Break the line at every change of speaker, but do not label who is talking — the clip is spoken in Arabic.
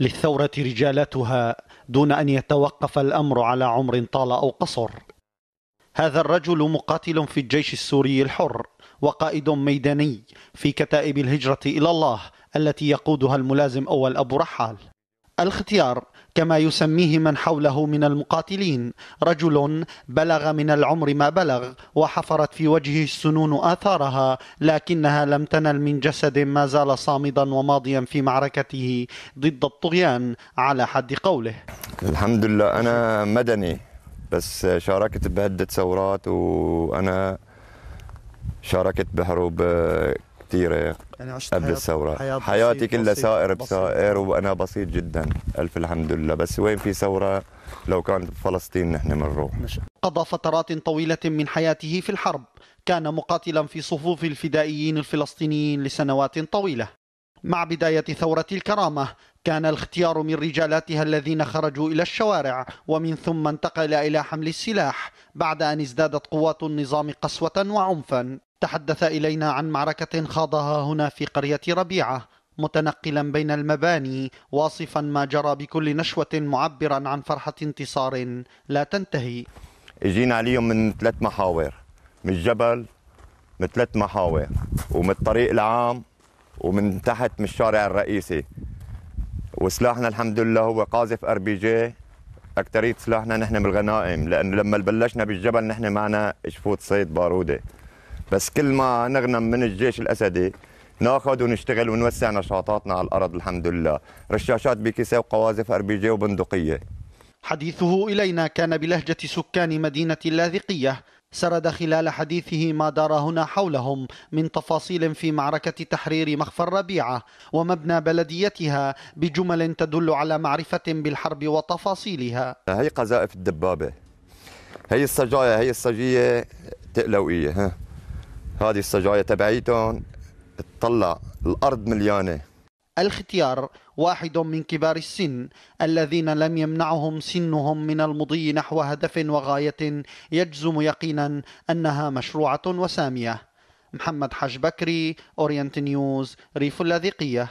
للثورة رجالتها دون أن يتوقف الأمر على عمر طال أو قصر. هذا الرجل مقاتل في الجيش السوري الحر وقائد ميداني في كتائب الهجرة إلى الله التي يقودها الملازم أول أبو رحال. الاختيار كما يسميه من حوله من المقاتلين. رجل بلغ من العمر ما بلغ وحفرت في وجهه السنون آثارها لكنها لم تنل من جسد ما زال صامدا وماضيا في معركته ضد الطغيان. على حد قوله.
الحمد لله أنا مدني بس شاركت بعدة ثورات وأنا شاركت بحروب كثيرة يعني عشت قبل الثورة. حياة حياتي كلها سائر بسائر وأنا بسيط جدا ألف الحمد لله. بس وين في ثورة؟ لو كانت بفلسطين نحن بنروح
قضى فترات طويلة من حياته في الحرب. كان مقاتلا في صفوف الفدائيين الفلسطينيين لسنوات طويلة. مع بداية ثورة الكرامة كان الاختيار من رجالاتها الذين خرجوا إلى الشوارع ومن ثم انتقل إلى حمل السلاح بعد أن ازدادت قوات النظام قسوة وعنفا. تحدث إلينا عن معركة خاضها هنا في قرية ربيعة متنقلا بين المباني واصفا ما جرى بكل نشوة معبرا عن فرحة انتصار. لا تنتهي.
اجينا عليهم من ثلاث محاور من الجبل من ثلاث محاور ومن الطريق العام ومن تحت من الشارع الرئيسي. وسلاحنا الحمد لله هو قاذف RPG. اكثريه سلاحنا نحن من الغنائم لأنه لما بلشنا بالجبل نحن معنا جفوت صيد بارودة. بس كل ما نغنم من الجيش الأسدي ناخذ ونشتغل ونوسع نشاطاتنا على الأرض الحمد لله. رشاشات بيكيسي وقواذف RPG وبندقية.
حديثه إلينا كان بلهجة سكان مدينة اللاذقية. سرد خلال حديثه ما دار هنا حولهم من تفاصيل في معركة تحرير مخفى الربيعة ومبنى بلديتها بجمل تدل على معرفة بالحرب وتفاصيلها.
هي قذائف الدبابة. هي السجايا هي السجية تقلوية ها. هذه السجايا تبعيتهم تطلع الأرض مليانة.
الختيار واحد من كبار السن الذين لم يمنعهم سنهم من المضي نحو هدف وغاية يجزم يقينا أنها مشروعة وسامية. محمد حج بكري أورينت نيوز ريف اللاذقية.